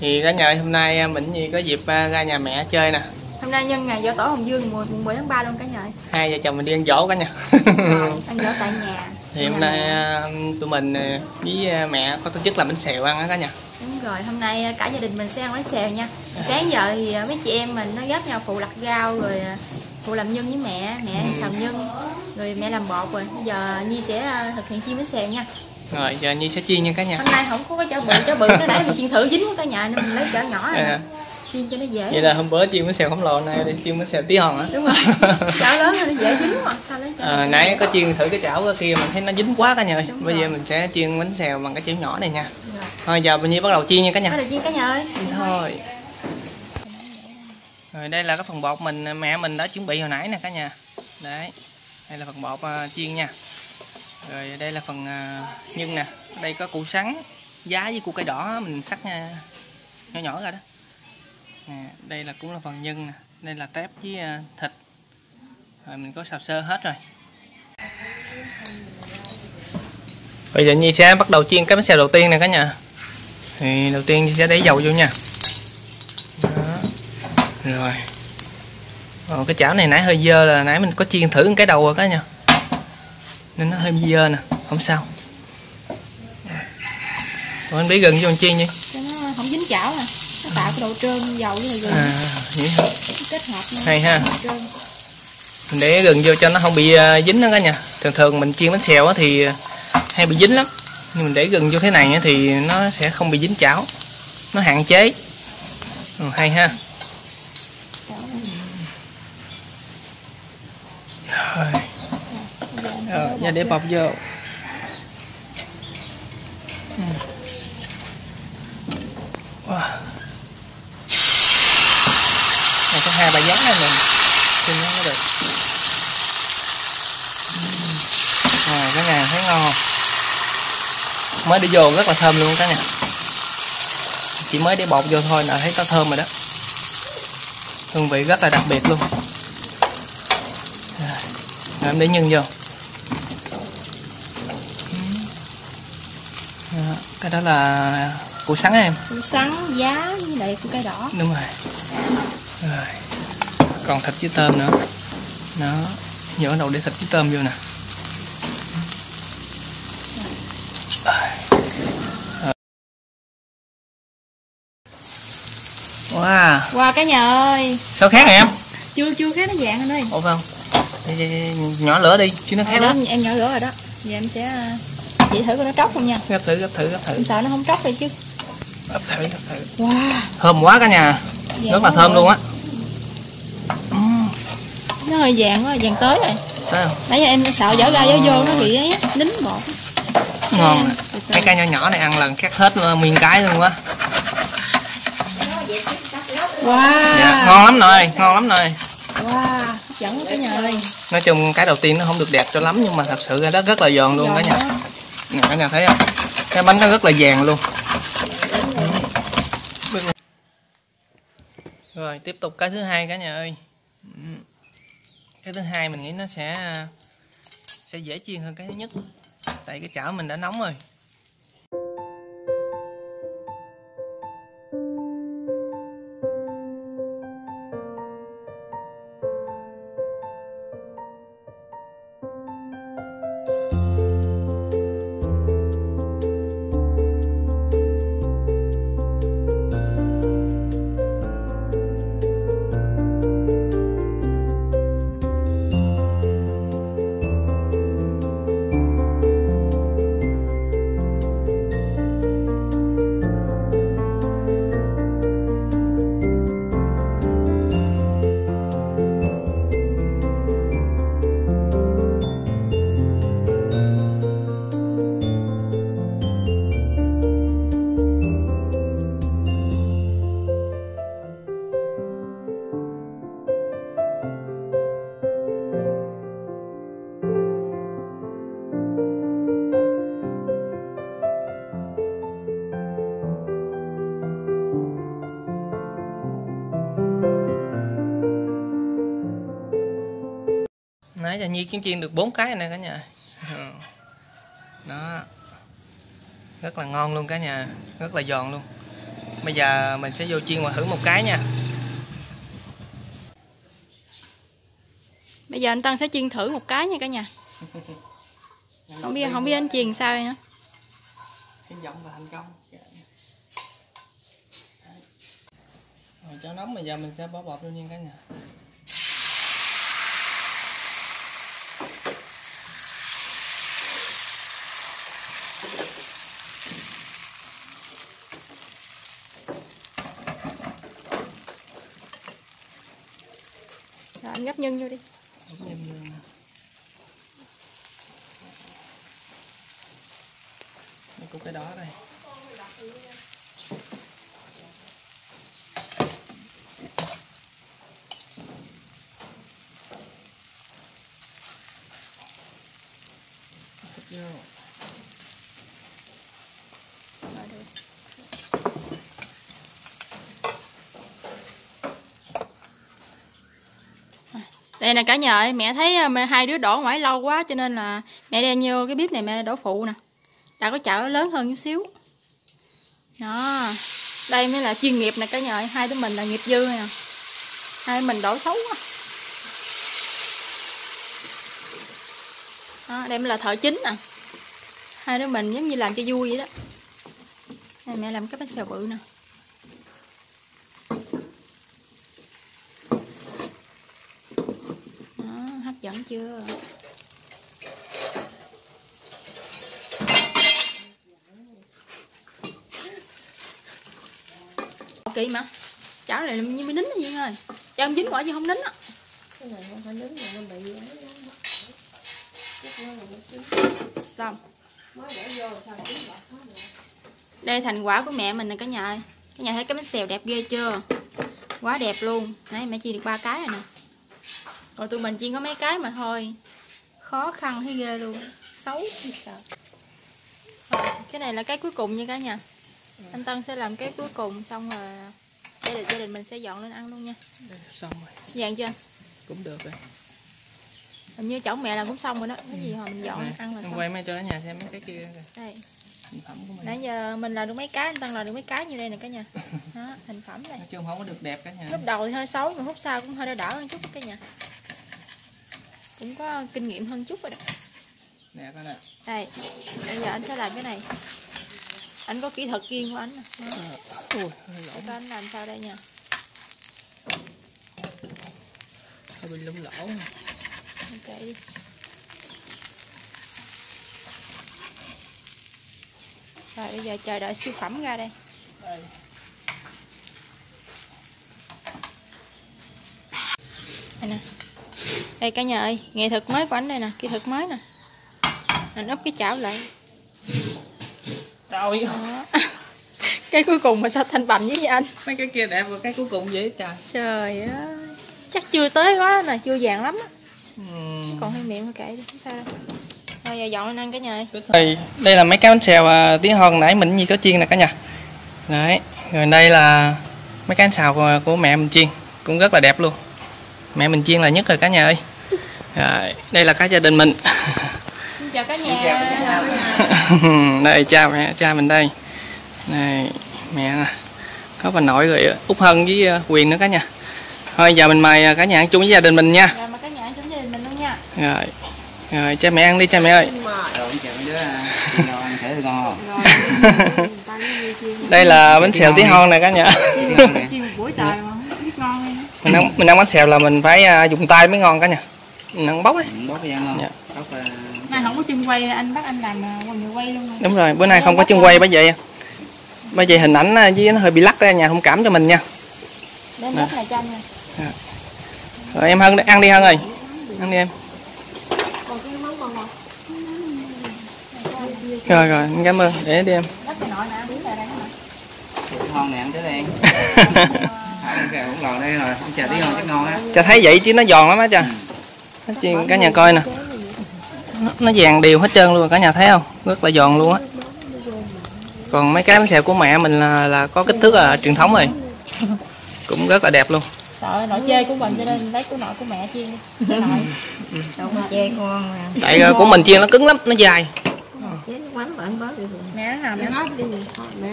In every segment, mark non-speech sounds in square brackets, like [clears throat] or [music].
thì cả nhà hôm nay à, mình Nhi có dịp à, ra nhà mẹ chơi nè Hôm nay nhân ngày dỗ tổ Hồng Dương mùng 10 tháng 3 luôn cả nhà hai vợ chồng mình đi ăn dỗ cả nhà Rồi, [laughs] ăn dỗ tại nhà. thì hôm Nhà nay mẹ. à, tụi mình với mẹ có tổ chức làm bánh xèo ăn á cả nhà Đúng rồi, hôm nay cả gia đình mình sẽ ăn bánh xèo nha. Sáng giờ thì mấy chị em mình nó ghép nhau phụ lặt rau rồi phụ làm nhân với mẹ, mẹ Ừ. xào nhân, rồi mẹ làm bột rồi. Bây giờ Nhi sẽ thực hiện chiên bánh xèo nha. Rồi giờ Nhi sẽ chiên nha cả nhà Hôm nay không có cái chảo bự, chảo bự nó để mình chiên thử dính của cả nhà nên mình lấy chảo nhỏ này. À, Chiên cho nó dễ. vậy là hôm bữa chiên bánh xèo khổng lồ nay đi chiên bánh xèo tí hòn á Đúng rồi. chảo lớn thì nó dễ dính mà sao lấy chảo. à, nãy có chiên thử cái chảo kia mình thấy nó dính quá cả nhà ơi Đúng bây giờ rồi. mình sẽ chiên bánh xèo bằng cái chảo nhỏ này nha Rồi. thôi giờ mình Nhi bắt đầu chiên nha cả Bắt nhà đầu chiên cả nhà ơi. thôi rồi đây là cái phần bột mình mẹ mình đã chuẩn bị hồi nãy nè cả nhà đấy đây là phần bột à, chiên nha rồi đây là phần à, nhân nè. Đây có củ sắn giá với củ cây đỏ mình sắc à, nhỏ nhỏ ra đó. Nè, đây là cũng là phần nhân nè. Đây là tép với à, thịt. Rồi mình có xào sơ hết rồi. Bây giờ Nhi sẽ bắt đầu chiên cái bánh xèo đầu tiên nè cả nhà. Thì đầu tiên Nhi sẽ để dầu vô nha. Đó. rồi. Ồ, cái chảo này nãy hơi dơ là nãy mình có chiên thử cái đầu rồi cả nhà nên nó hơi dơ nè không sao Ủa, anh bí gần vô mình chiên đi Cho nó không dính chảo nè. Nó tạo cái độ trơn dầu với gừng. à, vậy hả? kết hợp. Hay ha. Mình để gần vô cho nó không bị à, dính đó cả nhà thường thường mình chiên bánh xèo thì à, hay bị dính lắm nhưng mình để gần vô thế này thì nó sẽ không bị dính chảo nó hạn chế ừ, hay ha rồi Ờ, để bọc vô ừ. Wow. Có hai ba gián này mình xin nó mới được à, cái này thấy ngon không? Mới đi vô rất là thơm luôn cả nhà chỉ mới để bột vô thôi là thấy có thơm rồi đó. Hương vị rất là đặc biệt luôn. Rồi em để nhân vô. Cái đó là củ sắn em. Củ sắn giá với lại củ cây đỏ. Đúng rồi. Rồi. Còn thịt với tôm nữa. Nó nhỏ đầu để thịt với tôm vô nè. Wow qua cả nhà ơi. Sao khác hả em? Chưa chưa khác nó vàng anh ơi ủa không? Nhỏ lửa đi chứ nó khác đó. lắm em nhỏ lửa rồi đó. Giờ em sẽ chị thử coi nó tróc không nha. Gấp thử gấp thử gấp thử. Sợ nó không tróc rồi chứ? Gấp thử gấp thử. Wow. Thơm quá cả nhà. Vàng rất là quá thơm rồi. luôn á. Nó hơi vàng quá vàng tới rồi. Thấy không nãy giờ em sợ dở ra dở vô nó bị ấy nín bột ngon. Mấy cái nhỏ nhỏ này ăn lần cắt hết nguyên cái luôn á. Wow. Dạ, ngon lắm rồi ngon lắm rồi wow dẫn quá cả nhà ơi. Nói chung cái đầu tiên nó không được đẹp cho lắm nhưng mà thật sự ra đó rất là giòn luôn cả nhà. quá nè cả nhà thấy không? Cái bánh nó rất là vàng luôn. Rồi, tiếp tục cái thứ hai cả nhà ơi. Cái thứ hai mình nghĩ nó sẽ à, sẽ dễ chiên hơn cái thứ nhất. Tại cái chảo mình đã nóng rồi. Nãy giờ nhi chiên chiên được bốn cái này cả nhà. Ừ. đó. Rất là ngon luôn cả nhà rất là giòn luôn. Bây giờ mình sẽ vô chiên và thử một cái nha. Bây giờ anh Tân sẽ chiên thử một cái nha cả nhà. [laughs] Không biết không biết anh chiên sao nữa. Hy vọng là thành công. Rồi cho nóng bây giờ mình sẽ bỏ bột vô nha cả nhà anh gấp nhân vô đi. Gấp nhân vô Đây cũng cái đó đây Thích vô. Rồi, được đây nè cả nhà ơi mẹ thấy ờ, mẹ hai đứa đổ ngoài lâu quá cho nên là mẹ đem vô cái bếp này mẹ đổ phụ nè. Đã có chảo lớn hơn chút xíu. Đó đây mới là chuyên nghiệp nè cả nhà ơi hai đứa mình là nghiệp dư nè. Hai mình đổ xấu quá. Đó, đây mới là thợ chính nè. Hai đứa mình giống như làm cho vui vậy đó. Đây mẹ làm cái bánh xèo bự nè đó, hấp dẫn chưa? Kỳ mà. Chảo này như mới nín gì thôi cho ông dính quả chứ không nín á. Xong. Đây thành quả của mẹ mình nè cả nhà ơi. Cả nhà thấy cái bánh xèo đẹp ghê chưa? Quá đẹp luôn. Nãy mẹ chiên được ba cái rồi nè rồi tụi mình chiên có mấy cái mà thôi. Khó khăn thấy ghê luôn. Xấu như sợ. Rồi, cái này là cái cuối cùng nha cả nhà. Anh Tân sẽ làm cái cuối cùng xong rồi gia đình gia đình mình sẽ dọn lên ăn luôn nha. Xong rồi. Vàng chưa? Cũng được rồi. Hình như chồng mẹ là cũng xong rồi đó. Cái gì hồi mình dọn Nè, ăn là xong. quay mấy cho cả nhà xem mấy cái kia kìa. đây. Thành phẩm của mình. Nãy giờ mình làm được mấy cái anh Tân làm được mấy cái như đây nè cả nhà. [laughs] Đó thành phẩm này nói chung không có được đẹp cả nhà. Lúc đầu thì hơi xấu mà lúc sau cũng hơi đỡ đỡ hơn chút cả nhà cũng có kinh nghiệm hơn chút rồi đó. Nè coi nè đây bây giờ anh sẽ làm cái này. Anh có kỹ thuật riêng của anh nè. Đó, ui để coi anh làm sao đây nha. Hơi bị lủng lỗ. Ok đi. Rồi bây giờ chờ đợi siêu phẩm ra đây. Đây. Đây nè đây cả nhà ơi nghệ thuật mới của anh đây nè kỹ thuật mới nè. Anh úp cái chảo lại. Trời [laughs] cái cuối cùng mà sao thanh bành với anh? Mấy cái kia đẹp rồi cái cuối cùng vậy trời. Trời ơi chắc chưa tới quá nè chưa vàng lắm á. Ừm. còn hơi miệng thôi kệ đi không sao đâu. Thôi giờ dọn lên ăn cả nhà ơi. Đây đây là mấy cái bánh xèo à, tí hon nãy mình gì có chiên nè cả nhà. Đấy rồi đây là mấy cái bánh xào của, của mẹ mình chiên cũng rất là đẹp luôn mẹ mình chiên là nhất rồi cả nhà ơi. Rồi đây là cả gia đình mình. Xin chào cả nhà. [laughs] Đây cha mẹ cha mình đây. Này mẹ nè. có bà nội rồi út hân với à, quyền nữa cả nhà. Thôi giờ mình mời à, cả nhà ăn chung với gia đình mình nha. Rồi mà cả nhà ăn chung gia đình mình luôn nha. Rồi rồi cha mẹ ăn đi cha mẹ ơi. Không? [laughs] đây là bánh xèo tí hon này cả nhà Chiên ngon nè. chiên một buổi trời mà không biết ngon hay mình ăn mình ăn bánh xèo là mình phải à, dùng tay mới ngon cả nhà. Mình ăn bóc ấy. Bóc cái ăn không? Dạ. Bóc là nay không có chân quay anh bắt anh làm à, quần người quay luôn rồi. Đúng rồi bữa nay không có chân quay bởi vậy bởi vậy hình ảnh à, với nó hơi bị lắc ra nhà thông cảm cho mình nha. Đến bếp này cho anh nè rồi em hân ăn đi hân ơi. Ăn đi em. Còn cái món còn ngọt rồi rồi em cảm ơn. Để đi em. Ngon nè, ăn tới đây. [laughs] Kìa, cũng lò đây rồi. Ăn chè tí ngon, chắc ngon á. cho thấy vậy chứ nó giòn lắm á cha. Nó chiên cả nhà coi nè. Nó, nó vàng đều hết trơn luôn cả nhà thấy không? Rất là giòn luôn á. Còn mấy cái bánh xèo của mẹ mình là là có kích thước là truyền thống rồi. Cũng rất là đẹp luôn. Sợ nội chê của mình cho nên lấy của nội của mẹ chiên đi. Nội. Đâu mà chê con à. tại ờ, của mình chiên nó cứng lắm nó dài. Chết quánh bạn bớt đi rồi. mẹ ăn nào mẹ nói đi Mẹ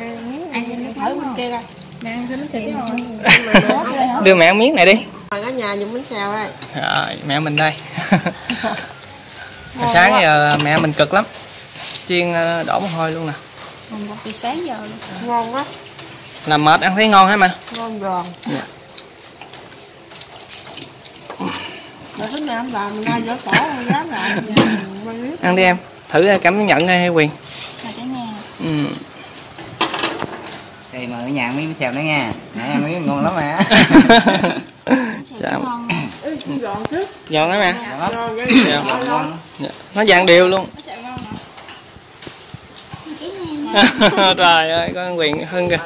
ăn thử bên kia coi. [laughs] đưa mẹ ăn miếng này đi Rồi cả nhà dùng bánh xèo đây. rồi mẹ mình đây [laughs] Hồi sáng giờ mẹ mình cực lắm chiên ờ, đổ mồ hôi luôn nè từ sáng giờ luôn Ngon quá. làm mệt ăn thấy ngon hả mẹ Ngon giòn. Dạ. Mẹ thích mẹ không làm, nay dở tổ không dám làm. Mình ăn đi em thử ờ, cảm nhận hay quyền là cả nhà ừ. Đây mà ở nhà miếng xèo nữa nha. Nãy ăn miếng ngon lắm mà. [laughs] dạ. Giòn chứ. giòn Đó. Ngon ghê. Dạ. Ngon. Dạ. nó vàng đều luôn [laughs] trời ơi con quyền hơn kìa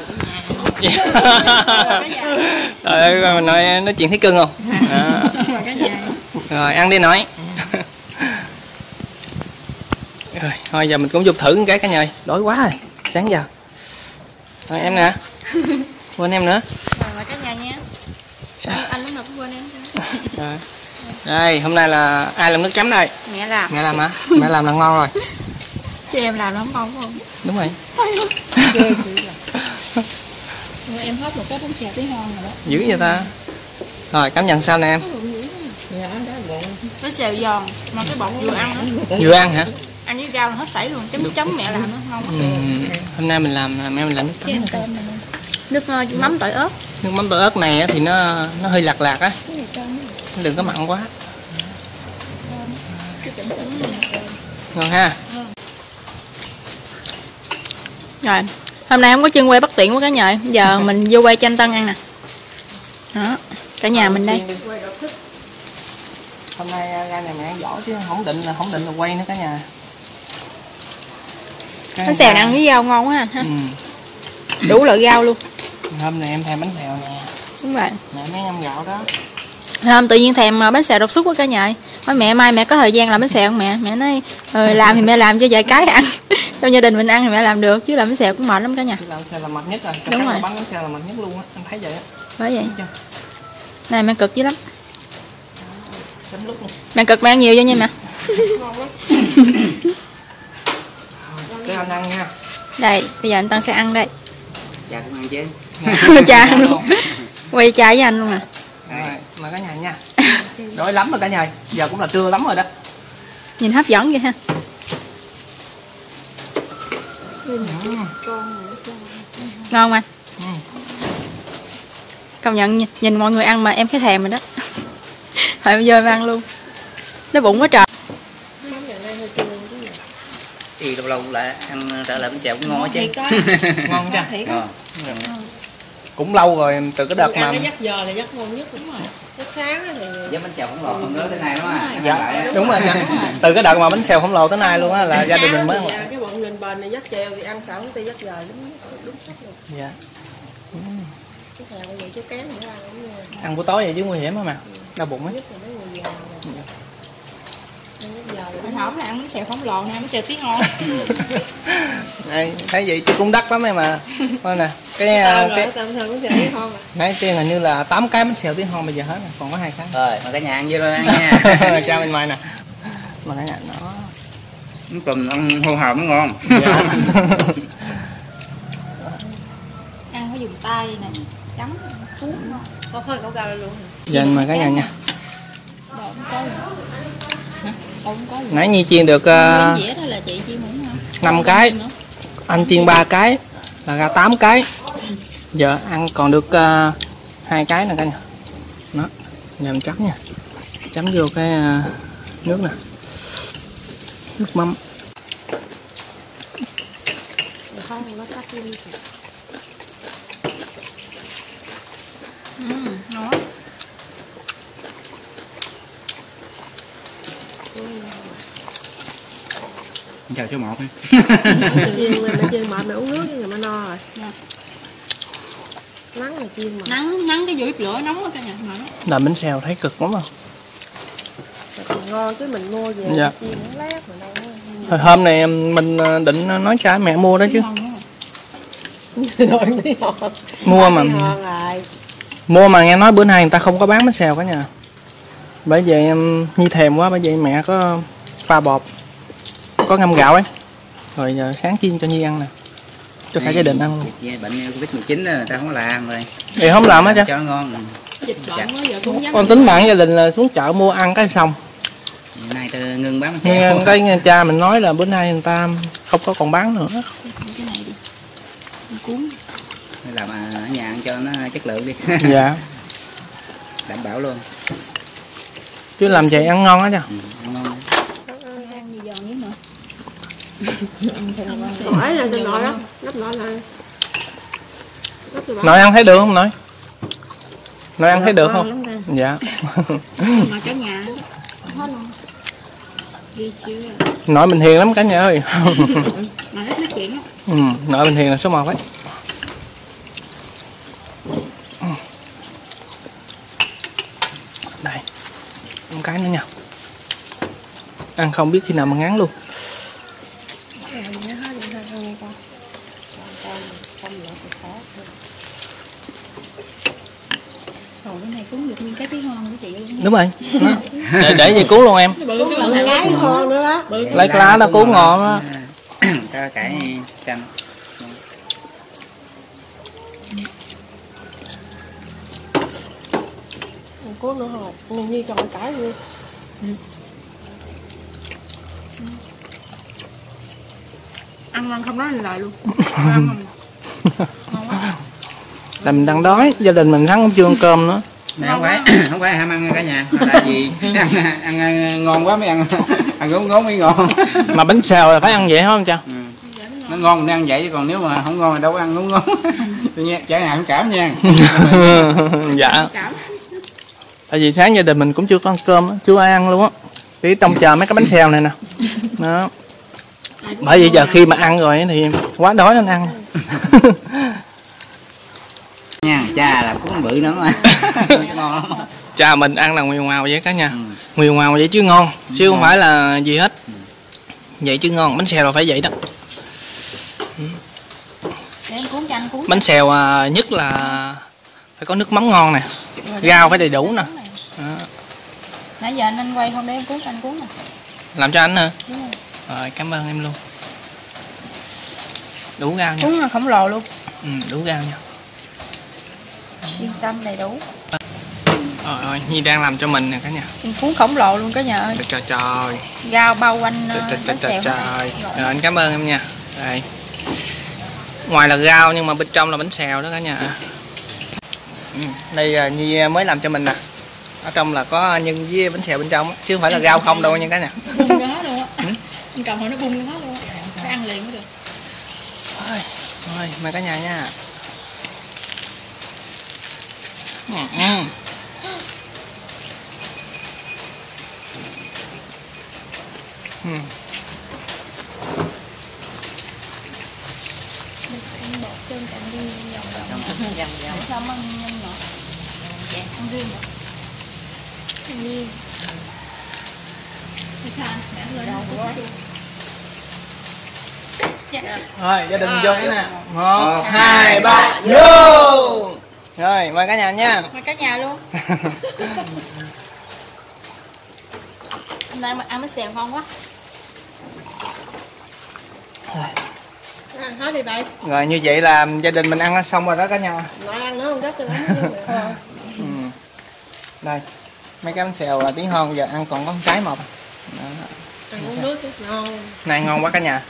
trời ơi [laughs] mình nói nói chuyện thấy cưng không mà nhà rồi ăn đi nói rồi thôi giờ mình cũng dục thử một cái cả nhà ơi. đói quá rồi sáng giờ rồi em nè [laughs] quên em nữa. Rồi cả nhà nha. Anh, anh lúc nào cũng quên em [laughs] rồi. Đây hôm nay là ai làm nước chấm đây? Mẹ làm. Mẹ làm hả? Mẹ làm là ngon rồi. Chứ em làm nó không ngon không đúng rồi. [laughs] Em hết một cái bánh xèo tí hon rồi đó. Dữ vậy ta? Rồi cảm nhận sao nè em? Dạ, bánh xèo giòn mà cái bột vừa ăn đó vừa ăn hả ăn với rau là hết sảy luôn chấm chấm mẹ làm nó ngon ừ. hôm nay mình làm mẹ mình làm nước chấm nước ờ, mắm tỏi ớt. Nước mắm tỏi ớt này á thì nó nó hơi lạc lạc á. Đừng có mặn quá. Ngon ha? Rồi hôm nay không có chân quay bất tiện quá cả nhà giờ mình vô quay chanh tân ăn nè. Đó cả nhà mình đây. Hôm nay à, ra nhà mẹ ăn giỏi chứ không định là không định là quay nữa cả nhà bánh xèo này ăn với rau ngon quá ha ừ. đủ loại rau luôn. Hôm nay em thèm bánh xèo nè. Đúng vậy mẹ mấy ngâm gạo đó. Hôm tự nhiên thèm ờ, bánh xèo độc xúc quá cả nhà ơi. nói mẹ mai mẹ có thời gian làm bánh xèo không mẹ? Mẹ nói ờ, làm thì mẹ làm cho vài cái ăn. [laughs] Trong gia đình mình ăn thì mẹ làm được chứ làm bánh xèo cũng mệt lắm cả nhà. Làm xèo là mệt nhất rồi. Đúng rồi. bánh xèo là mệt nhất luôn á. Anh thấy vậy á. Bởi vậy. Này mẹ cực dữ lắm. Mẹ cực mẹ ăn nhiều vô nha mẹ [laughs] cái anh ăn nha. Đây bây giờ anh tân sẽ ăn đây. Chà cũng ăn chứ. [laughs] cha luôn quay cha với anh luôn à. Rồi mời cả nhà nha. Đói lắm rồi cả nhà. Giờ cũng là trưa lắm rồi đó. Nhìn hấp dẫn vậy ha. Ngon anh Ừ. công nhận nhìn, nhìn mọi người ăn mà em thấy thèm rồi đó. [laughs] Phải bây giờ em ăn luôn. Nó bụng quá trời Thì lâu lâu lại ăn trở lại bánh xèo cũng ngon chứ. [laughs] ngon Ngon. cũng lâu rồi từ cái đợt mà Ăn cái giấc giờ là giấc ngon nhất đúng rồi. Giấc sáng thì Với bánh xèo không lọt hơn nữa tới nay đó mà. dạ đúng rồi từ cái đợt mà bánh xèo khổng lồ tới nay luôn á là gia đình mình mới à, cái bụng lên bền này giấc chèo thì ăn sợ không ti giấc giờ đúng đúng sắc rồi. dạ. Cái xèo giờ chứ kém nữa ăn ăn buổi tối vậy chứ nguy hiểm á mà đau bụng á nhất là mấy người già. rồi. Ăn anh hỏi là ăn bánh xèo khổng lồ nè bánh xèo tí ngon. [laughs] Đây, thấy vậy chứ cũng đắt lắm em mà coi nè cái à, cái nãy tiên hình như là 8 cái bánh xèo tiếng hon bây giờ hết rồi còn có hai cái. Rồi, mà cả nhà ăn vô rồi ăn nha. [laughs] chào bên ngoài nè. Mà cả nhà nó Nó tùm ăn hô hào mới ngon. [laughs] dạ. ăn phải dùng tay nè chấm cuốn. Ngon Có hơi có gạo luôn. dạ mời cả nhà nha. Đồ không nãy nhi chiên được uh, dĩa đó là chị chi muốn không? 5 cái. anh chiên ba cái là ra 8 cái. Giờ ăn còn được uh, hai cái nè cả nhà. Đó giờ mình chấm nha. Chấm vô cái uh, nước nè. Nước mắm. Không, nó cắt đi. ừ, ngon Chào chú một. chiên mẹ chiên mệt mẹ uống nước chứ mà no rồi. Dạ. Nắng là chiên mà. nắng nắng cái dũi lửa nóng quá cả nhà mà làm bánh xèo thấy cực lắm à Thì ngon chứ mình mua về Dạ. chiên lát mà đâu. Hồi hôm này em- mình ờ, định nói cho mẹ mua đó chứ đi mua mà Đi mua mà nghe nói bữa nay người ta không có bán bánh xèo cả nhà bởi vậy em nhi thèm quá bởi vậy mẹ có pha bột có ngâm gạo ấy. Rồi giờ sáng chiên cho nhi ăn nè. Cho cả gia đình ăn luôn. Dịch bệnh covid 19 người ta không có làm rồi. Thì không làm hết chứ? Cho nó ngon con tính bạn gia đình là xuống chợ mua ăn cái xong. Hiện nay tôi ngưng bán nghe xe. Cái cha mình nói là bữa nay người ta không có còn bán nữa. Cái này đi. Ăn cuốn làm à, ở nhà ăn cho nó chất lượng đi. [laughs] Dạ. Đảm bảo luôn. Chứ làm vậy ăn ngon á chứ. Ừ, ăn ngon ăn gì giòn nhất nữa Hỏi là tôi nói đó. Nắp nói tôi bảo nội ăn thấy được không? Nội nội ăn thấy được không? Lắm dạ. [laughs] Mà cả nhà. Hết luôn ghi chưa? Nội mình hiền lắm cả nhà ơi. Nói chuyện á. [laughs] Ừ, nội mình hiền là số một ấy. Đây một cái nữa nha. Ăn không biết khi nào mà ngán luôn rồi cái này cuốn được nguyên cái tí ngon của chị luôn đúng rồi. Để để gì cuốn luôn em. Cuốn cái ngon nữa đó lấy cái lá đó cuốn ngon á cho cải chanh Cố nữa hộp Nhìn như còn cải luôn ăn ngon không nói lời luôn. [laughs] Ăn ngon là mình đang đói gia đình mình sáng cũng chưa ăn cơm nữa Này không phải [clears throat] không phải ham ăn cả nhà. Mà tại vì ăn, ăn, ăn ngon quá mới ăn. [laughs] Ăn ngốn ngốn mới ngon. Mà bánh xèo là phải ăn vậy phải không cha? Ừ. nó ngon nên ăn vậy chứ còn nếu mà không ngon thì đâu có ăn ngốn ngốn. [laughs] Tôi nghe chả nào không cảm nha. [laughs] Dạ. Cảm. Tại vì sáng gia đình mình cũng chưa có ăn cơm chưa ai ăn luôn á. Tí trông chờ mấy cái bánh xèo này nè. Đó. Bởi vì giờ khi mà ăn rồi thì quá đói nên ăn cha là cũng bự nữa [laughs] mà ngon lắm cha mình ăn là nguyên ngoào vậy cả nhà. Ừ. nguyên ngoào vậy chứ ngon chứ không Ngon. phải là gì hết. Ừ. vậy chứ ngon bánh xèo là phải vậy đó. Để em cuốn cho anh cuốn. Bánh xèo à, nhất là phải có nước mắm ngon nè. Rau phải đầy đủ nè. đó. nãy giờ anh anh quay không để em cuốn cho anh cuốn nè. Làm cho anh hả? Đúng rồi. rồi cảm ơn em luôn. Đủ rau nha. Cuốn là khổng lồ luôn. Ừ, đủ rau nha yên tâm đầy đủ. Rồi rồi nhi đang làm cho mình nè cả nhà. Em cuốn khổng lồ luôn cả nhà ơi. Trời trời trời. Rau bao quanh trời ờ, trời trời bánh trời, xèo trời. Rồi. anh cảm ơn em nha. Đây. Ngoài là rau nhưng mà bên trong là bánh xèo đó cả nhà. Ừ. đây à, nhi mới làm cho mình nè. Ở trong là có nhân với bánh xèo bên trong chứ không phải là rau không đâu nha cả nhà. Bung ra hết luôn á. Anh cầm thôi nó bung ra hết luôn á. Phải ăn liền mới được. Ôi, rồi mời cả nhà nha Ừ, ừ. Ừ. sao ăn nhân ngọt dạ ăn riêng rồi ăn riêng sao anh? Ăn lên quá Dạ. rồi gia đình vô nè một hai ba vô rồi mời cả nhà nha. Mời cả nhà luôn. Hôm [laughs] nay mà ăn bánh xèo ngon quá. À, Hết rồi như vậy là gia đình mình ăn xong rồi đó cả nhà. Nội ăn nữa không đất cho [laughs] ừ. đây mấy cái bánh xèo là tiếng hon giờ ăn còn có một cái một. À. đó. Ăn uống nước chút ngon này ngon quá cả nhà.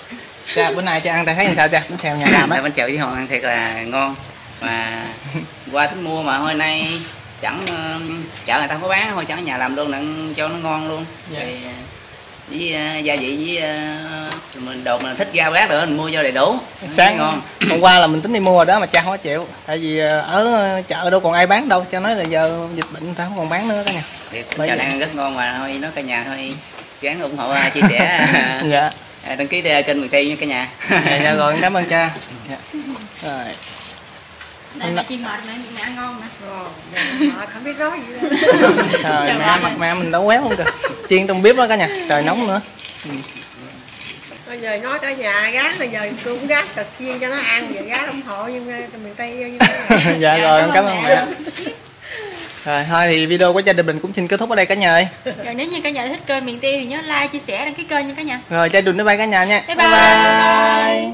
Cha bữa nay cha ăn ta thấy làm sao cha? Bánh xèo nhà làm Làm á bánh xèo với hòn ăn thiệt là ngon. Mà [laughs] qua tính mua mà hôm nay chẳng ờ, chợ người ta có bán thôi chẳng ở nhà làm luôn đặng cho nó ngon luôn. Dạ. Rồi, ờ, với ờ, gia vị với ờ, mình đồ mình thích rau rác nữa mình mua cho đầy đủ. Sáng ngon. Hôm qua là mình tính đi mua rồi đó mà cha không có chịu. Tại vì ở chợ đâu còn ai bán đâu cho nói là giờ dịch bệnh người ta không còn bán nữa cả nhà. Chợ đang rất ngon mà thôi nói cả nhà thôi gắng ủng hộ [laughs] chia sẻ dạ. đăng ký kênh Mường Thi nha cả nhà. Dạ, dạ rồi cảm ơn cha. [laughs] Dạ. rồi Đây mẹ chiên mệt mẹ, mẹ ăn ngon nè Rồi mà không biết nói gì nữa [laughs] rồi mẹ mặt mẹ mình đâu quéo không kìa. Chiên trong bếp đó cả nhà trời nóng nữa. Bây giờ nói cả nhà gác bây giờ tôi cũng gác cực chiên cho nó ăn Giờ gác ủng hộ nhưng miền Tây như thế này. [laughs] Dạ rồi em cảm ơn mẹ. rồi thôi thì video của gia đình mình cũng xin kết thúc ở đây cả nhà ơi. Rồi nếu như cả nhà thích kênh miền tiêu thì nhớ like chia sẻ đăng ký kênh nha cả nhà. Rồi gia đình bye bye cả nhà nha. Bye bye